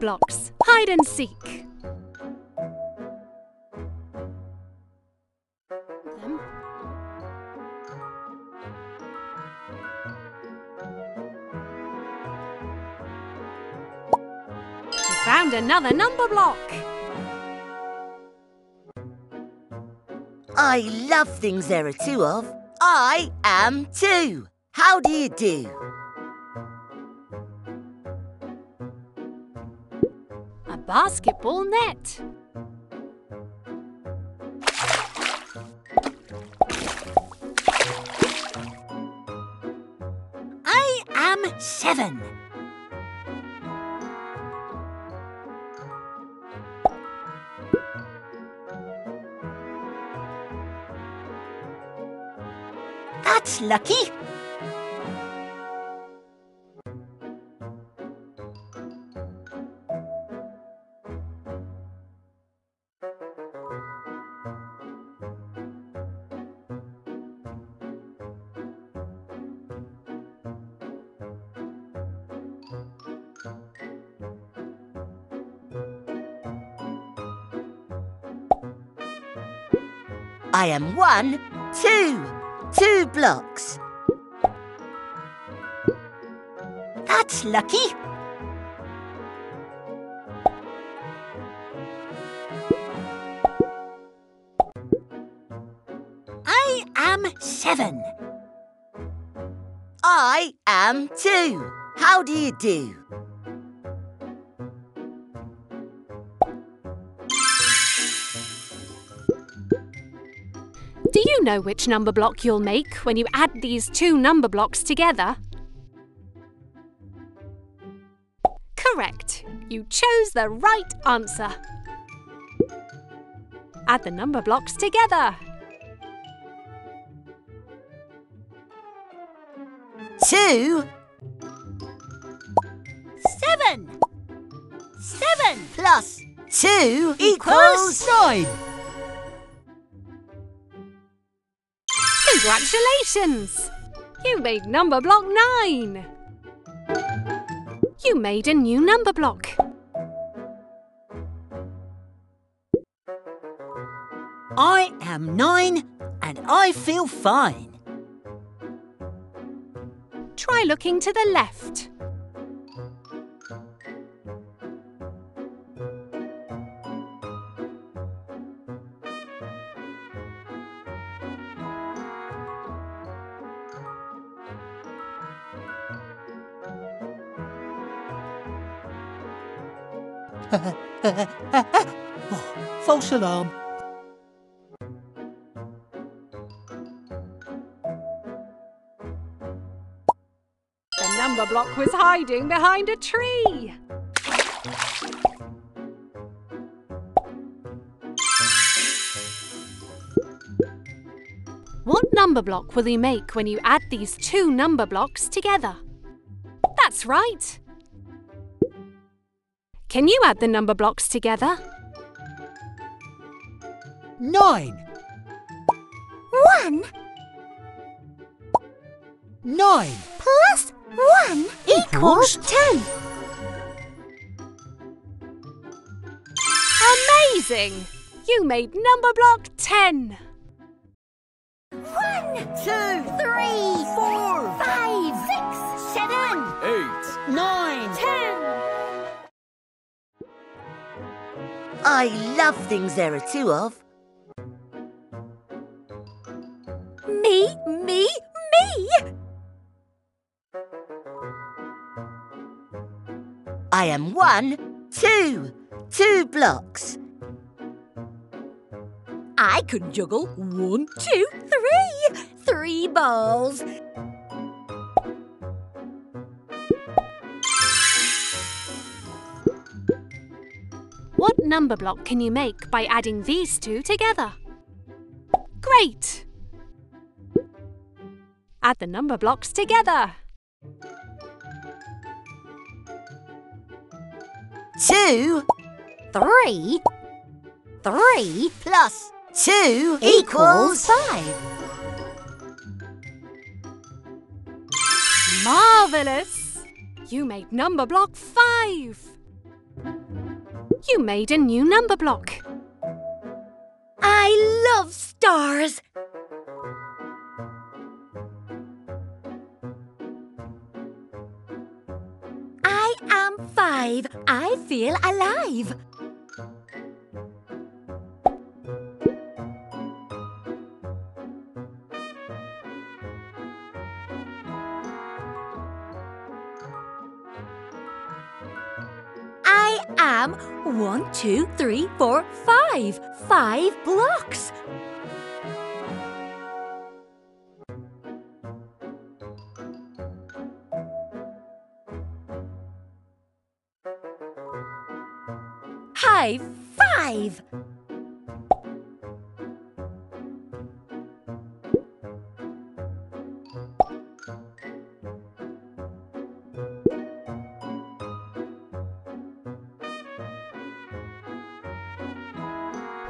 blocks. Hide and seek. Found another number block. I love things there are two of. I am two. How do you do? Basketball net. I am seven. That's lucky. I am one, two, two blocks. That's lucky. I am seven. I am two. How do you do? Know which number block you'll make when you add these two number blocks together? Correct. You chose the right answer. Add the number blocks together. Two. Seven. Seven plus two equals nine. Congratulations! You made number block nine. You made a new number block. I am nine and I feel fine. Try looking to the left. Oh, false alarm. The number block was hiding behind a tree. What number block will you make when you add these two number blocks together? That's right. Can you add the number blocks together? Nine. one Nine. plus one equals ten. Amazing! You made number block 10. One, two, three, four, five, six, seven, eight, Nine. ten. I love things there are two of. Me, me, me. I am one, two, two blocks. I can juggle one, two, three, three balls. Number block can you make by adding these two together? Great! Add the number blocks together. Two, three, three plus two equals five. Marvelous! You made number block 5. You made a new number block. I love stars. I am five. I feel alive. One, two, three, four, five. Five blocks. High five!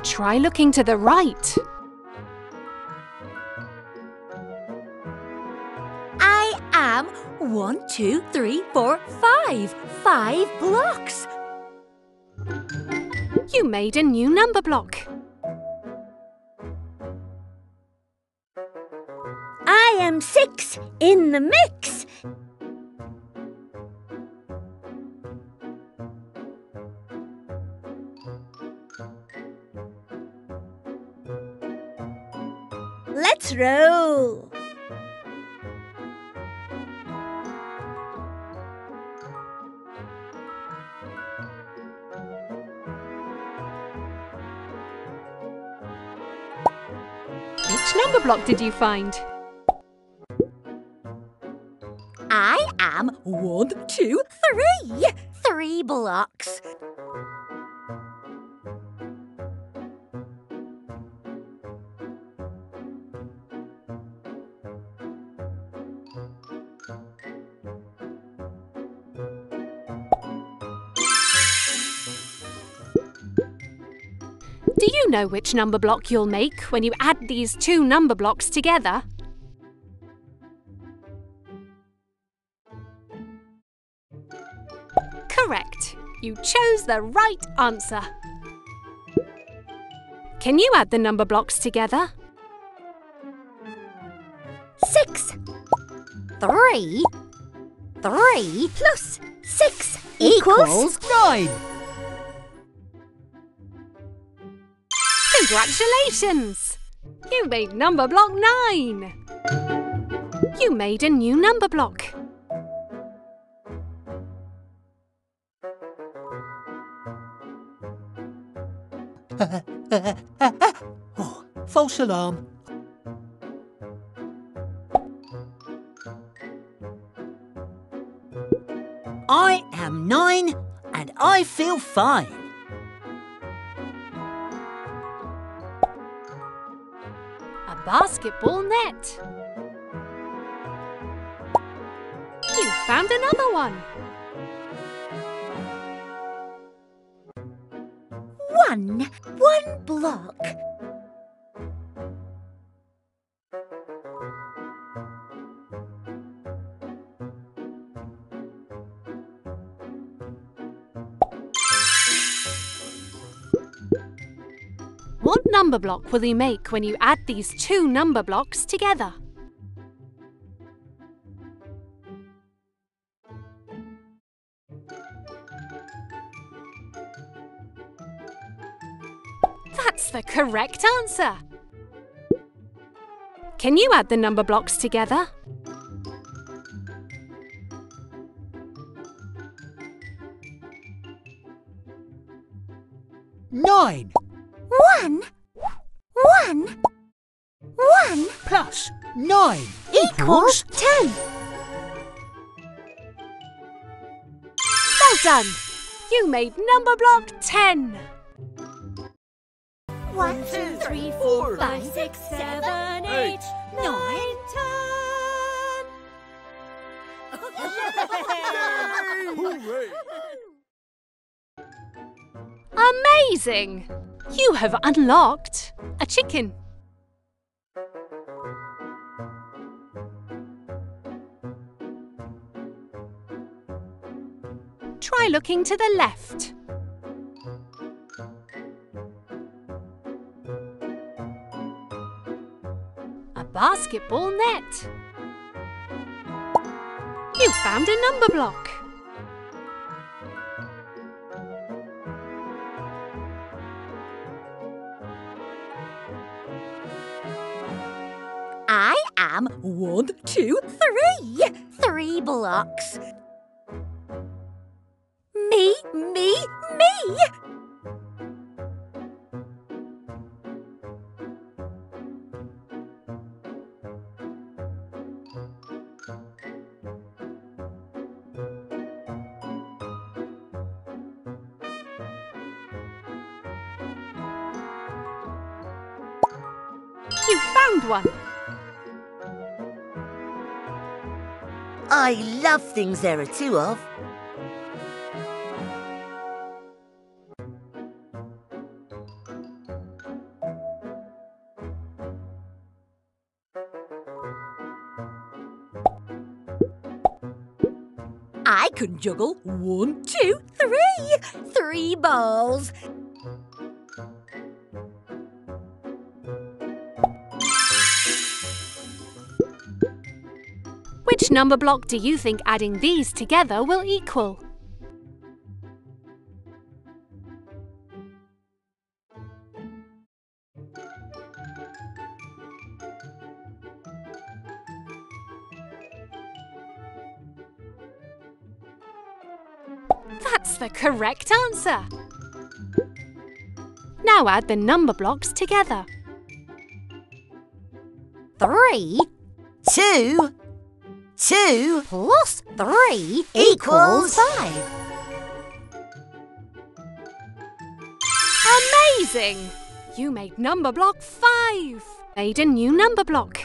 Try looking to the right. I am one, two, three, four, five. Five blocks. You made a new number block. I am six in the mix. Let's roll. Which number block did you find? I am one, two, three. Three blocks. Know which number block you'll make when you add these two number blocks together? Correct. You chose the right answer. Can you add the number blocks together? Six. Three. Three plus six equals. nine. Congratulations! You made number block nine. You made a new number block. Oh, false alarm. I am nine and I feel fine. Basketball net. You found another one. One. One block. Number block will you make when you add these two number blocks together? That's the correct answer. Can you add the number blocks together? Nine One. One. One plus nine equals ten. Well done! You made number block 10. One, two, three, four, five, six, seven, eight, nine, ten. Amazing! You have unlocked a chicken. Try looking to the left. A basketball net. You found a number block. One, two, three. Three blocks. Me, me, me. You found one. I love things there are two of. I can juggle one, two, three. Three balls. Number block do you think adding these together will equal? That's the correct answer. Now add the number blocks together. Three Two, two plus three Equals- five. Amazing! You made number block five. Made a new number block.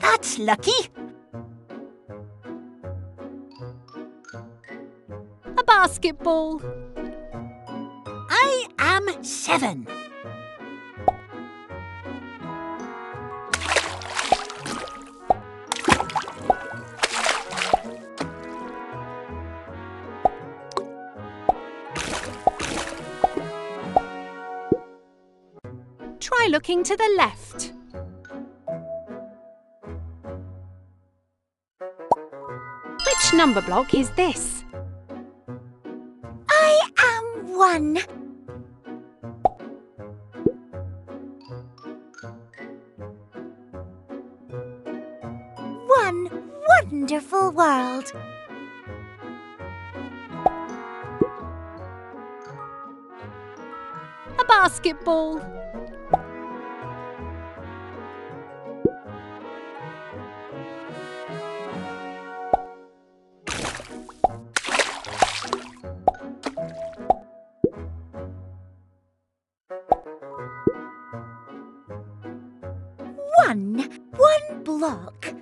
That's lucky. A basketball. Seven. Try looking to the left. Which number block is this? One wonderful world. A basketball. One, one block.